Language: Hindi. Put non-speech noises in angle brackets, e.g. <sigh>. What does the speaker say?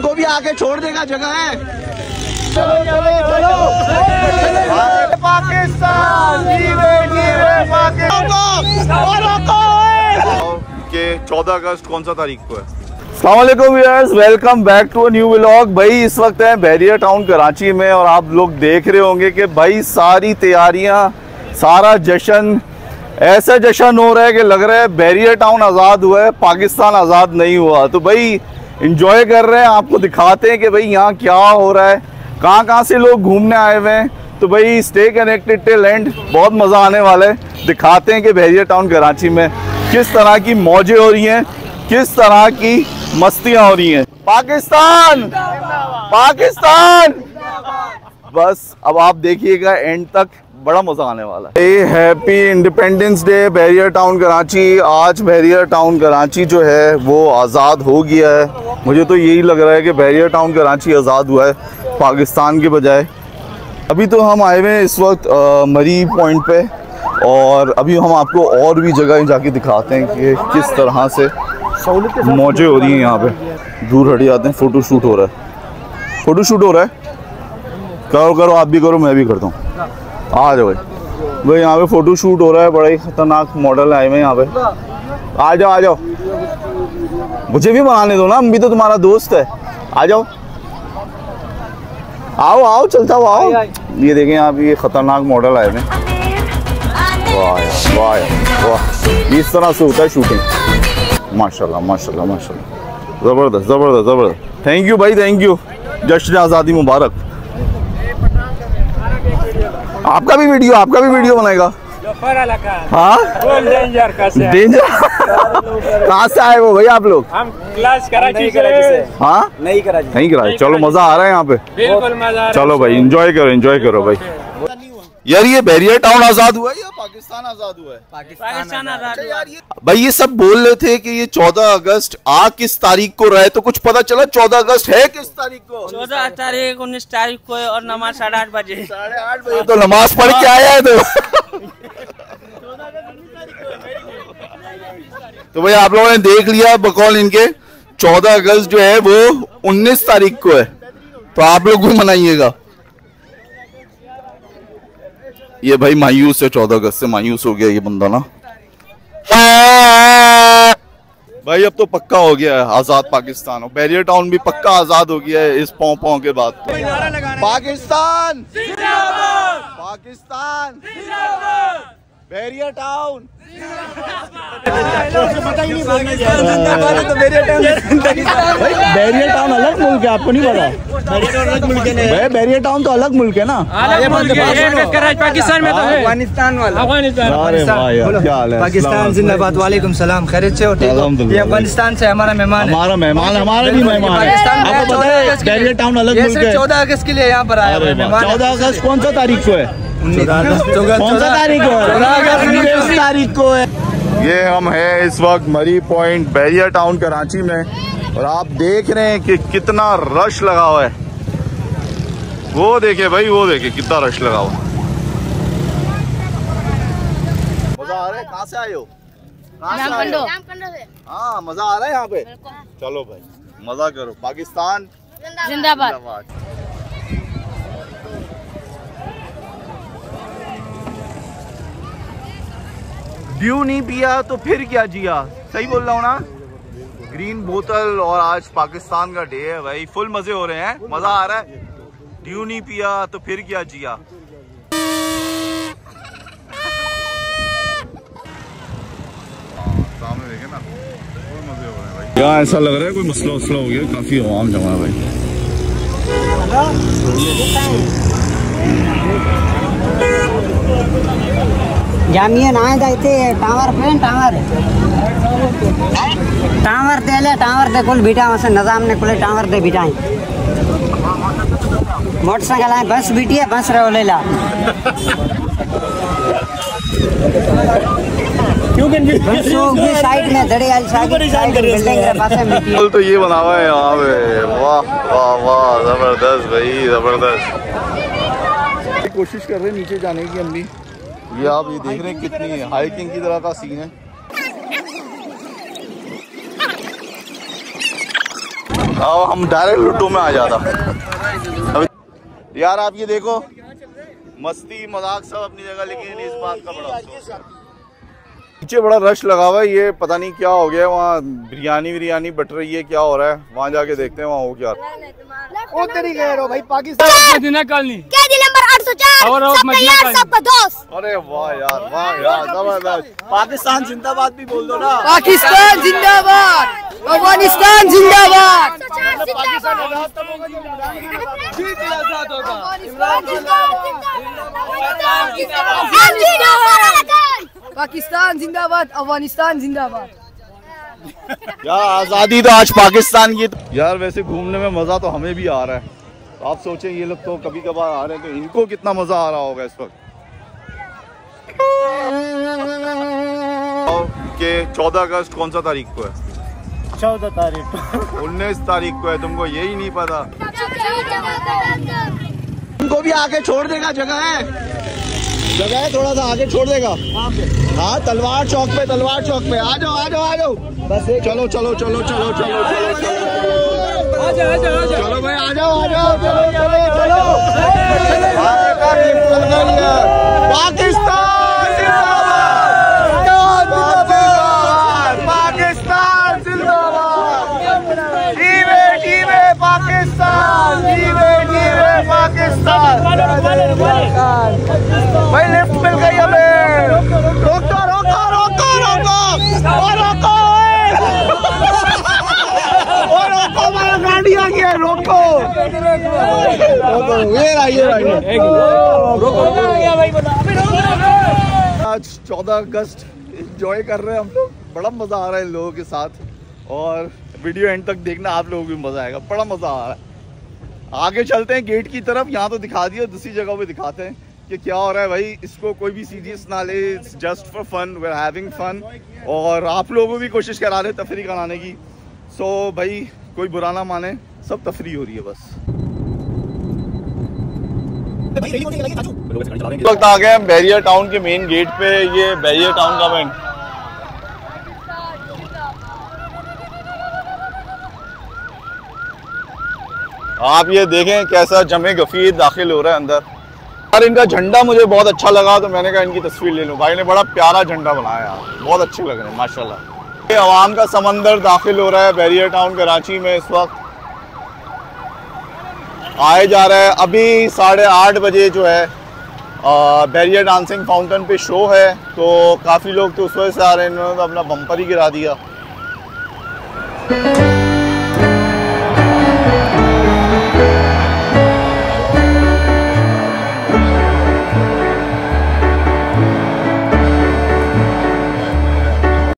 उनको भी आके छोड़ देगा जगह है। चलो चलो चलो। पाकिस्तान के 14 अगस्त कौन सा तारीख को है? Viewers welcome back to a new vlog भाई इस वक्त है बैरियर टाउन कराची में और आप लोग देख रहे होंगे कि भाई सारी तैयारियाँ सारा जश्न ऐसा जश्न हो रहा है कि लग रहा है बैरियर टाउन आज़ाद हुआ है पाकिस्तान आज़ाद नहीं हुआ। तो भाई इंजॉय कर रहे हैं, आपको दिखाते हैं कि भाई यहाँ क्या हो रहा है, कहाँ कहाँ से लोग घूमने आए हुए हैं। तो भाई स्टे कनेक्टेड टे लैंड बहुत मज़ा आने वाला है। दिखाते हैं कि बहरिया टाउन कराची में किस तरह की मौजें हो रही हैं, किस तरह की मस्तियाँ हो रही हैं। पाकिस्तान! पाकिस्तान! बस अब आप देखिएगा एंड तक बड़ा मज़ा आने वाला है। Happy independence day Bahria Town Karachi आज बैरियर टाउन कराची जो है वो आज़ाद हो गया है। मुझे तो यही लग रहा है कि बैरियर टाउन कराची आज़ाद हुआ है पाकिस्तान के बजाय। अभी तो हम आए हुए हैं इस वक्त अ, मरी पॉइंट पे और अभी हम आपको और भी जगह जाके दिखाते हैं कि किस तरह से मौजें हो रही हैं यहाँ पे। दूर हट जाते हैं फ़ोटो शूट हो रहा है। फ़ोटो शूट हो रहा है? करो करो आप भी करो मैं भी करता हूँ। आ जाओ भाई। भाई यहाँ पे फ़ोटो शूट हो रहा है बड़ा ही ख़तरनाक मॉडल आए हुए यहाँ पे। आ जाओ आ जाओ। मुझे भी बनाने दो ना हम भी तो तुम्हारा दोस्त है। आ जाओ। आओ आओ चलता हुआ आओ। ये देखें आप ये खतरनाक मॉडल आए हैं। वाह वाह वाह। इस तरह से होता है शूटिंग माशाल्लाह माशाल्लाह माशाल्लाह। ज़बरदस्त ज़बरदस्त ज़बरदस्त। थैंक यू भाई थैंक यू जश्न आज़ादी मुबारक। आपका भी वीडियो आपका भी वीडियो बनाएगा। हाँ? डेंजर डेंजर कहाँ से आए वो भाई आप लोग? हम क्लास कराची से। हाँ? नहीं कराची। नहीं कराची। चलो मज़ा आ रहा है यहाँ पे। बिल्कुल मज़ा आ रहा है। चलो भाई एंजॉय करो एंजॉय करो भाई। यार ये बैरियर टाउन आज़ाद हुआ है या पाकिस्तान आज़ाद हुआ है? पाकिस्तान आज़ाद हुआ भाई ये सब बोल रहे थे कि ये 14 अगस्त आ किस तारीख को रहे तो कुछ पता चला 14 अगस्त है किस तारीख को? चौदह तारीख उन्नीस तारीख को और नमाज़ साढ़े आठ बजे। साढ़े आठ बजे तो नमाज़ पढ़ के आया है तो। <laughs> तो भाई आप लोगों ने देख लिया बकौल इनके 14 अगस्त जो है वो 19 तारीख को है। तो आप लोग भी मनाइएगा। ये भाई मायूस है 14 अगस्त से मायूस हो गया ये बंदा ना। भाई अब तो पक्का हो गया है आज़ाद पाकिस्तान और बैरियर टाउन भी पक्का आज़ाद हो गया है इस पौ पौ के बाद। तो पाकिस्तान। पाकिस्तान बैरियर टाउन। बैरियर टाउन अलग मुल्क है आपको नहीं पता? भाई बैरियर टाउन तो अलग मुल्क है ना। पाकिस्तान में तो है। अफ़गानिस्तान वाला। है? पाकिस्तान जिंदाबाद वालेकुम सलाम। खैरियत से हो हो। ये अफ़गानिस्तान से हमारा मेहमान हमारा मेहमान हमारा भी मेहमान पाकिस्तान आपको पता है अगस्त बैरियर टाउन अलग मुल्क है। चौदह अगस्त के लिए यहाँ पर आया। चौदह अगस्त कौन सा तारीख को है? तारीख को है? चौदह अगस्त उन्नीस तारीख को ये हम है इस वक्त मरी पॉइंट बैरियर टाउन कराची में और आप देख रहे हैं कि कितना रश लगा हुआ है। वो देखे भाई वो देखे कितना रश लगा हुआ मज़ा आ रहा है? कहाँ से आए कहाँ से आए हो? हाँ मज़ा आ रहा है यहाँ पे? चलो भाई मज़ा करो। पाकिस्तान? जिंदाबाद। ड्यू नहीं पिया तो फिर क्या जिया? सही बोल रहा हूँ ना? ग्रीन बोतल और आज पाकिस्तान का डे है भाई। फुल मज़े हो रहे हैं मज़ा आ रहा है। ड्यू नहीं पिया तो फिर क्या जिया? सामने देखे ना फुल मज़े हो रहे हैं भाई। यहाँ ऐसा लग रहा है कोई मसला वसला हो गया? काफ़ी आवाम जमा है भाई। जाते टावर पे टावर। टावर दे ले टावर दे कुल बीटा वहाँ से निज़ाम ने कुल टावर दे बिठाई मोटरसाइकिल आए बस बीटी है बस रहे ले ला। बस साइड में बिल्डिंग के पास है तो ये बना हुआ है यहाँ पे। वाह वाह वाह ज़बरदस्त भाई ज़बरदस्त। कोशिश कर रहे हैं नीचे जाने की हम भी ये आप ये देख रहे हैं कितनी हाइकिंग की तरह का सीन है। अब हम डायरेक्ट लुट्टो में आ जाता। यार, आप ये देखो। मस्ती, मज़ाक सब अपनी जगह लेकिन इस बात का बड़ा नीचे बड़ा रश लगा हुआ है ये पता नहीं क्या हो गया वहाँ बिरयानी बिरयानी बट रही है क्या हो रहा है? वहाँ जाके देखते हैं वहाँ हो क्या। Medina colony? नंबर 804 और- और सबका मदीना कॉलोनी। अरे वाह यार वाह यार ज़बरदस्त। पाकिस्तान जिंदाबाद भी बोल दो ना। पाकिस्तान जिंदाबाद अफ़गानिस्तान जिंदाबाद। पाकिस्तान जिंदाबाद अफ़गानिस्तान जिंदाबाद। यार आज़ादी तो आज पाकिस्तान की यार वैसे घूमने में मज़ा तो हमें भी आ रहा है। तो आप सोचें ये लोग तो कभी कभार आ रहे हैं तो इनको कितना मज़ा आ रहा होगा इस वक्त? के चौदह अगस्त कौन सा तारीख को है? चौदह तारीख को। उन्नीस तारीख को है तुमको यही नहीं पता। उनको भी आके छोड़ देगा जगह है। जगह है थोड़ा सा आगे छोड़ देगा। हाँ तलवार चौक पे तलवार चौक पे। आ जाओ आ जाओ आ जाओ। बस चलो चलो चलो चलो चलो चलो चलो चलो। भाई आ जाओ आ जाओ चलो चलो चलो। पाकिस्तान आज 14 अगस्त एंजॉय कर रहे हैं हम। लोग बड़ा मज़ा आ रहा है इन लोगों के साथ। और वीडियो एंड तक देखना आप लोगों को भी मज़ा आएगा बड़ा मज़ा आ रहा है। आगे चलते हैं गेट की तरफ़ यहाँ तो दिखा दिया दूसरी जगह पे दिखाते हैं कि क्या हो रहा है भाई इसको कोई भी सीरियस ना ले just for fun we having fun और आप लोगों को भी कोशिश करा रहे तफरी कराने की। सो so, भाई कोई बुरा ना माने सब तफरी हो रही है बस। वक्त आ बैरियर टाउन के मेन गेट पे, ये बैरियर टाउन का मैं आप ये देखें कैसा जमे गफीर दाखिल हो रहा है अंदर। यार, इनका झंडा मुझे बहुत अच्छा लगा तो मैंने कहा इनकी तस्वीर ले लूँ। भाई ने बड़ा प्यारा झंडा बनाया बहुत अच्छे लग रहे हैं, माशाल्लाह। ये आवाम का समंदर दाखिल हो रहा है, बैरियर टाउन कराची में इस वक्त। आए जा रहा है। अभी साढ़े आठ बजे जो है बैरियर डांसिंग फाउंटेन पे शो है तो काफ़ी लोग तो उस वजह से आ रहे हैं। इन्होंने तो अपना बम्पर ही गिरा दिया।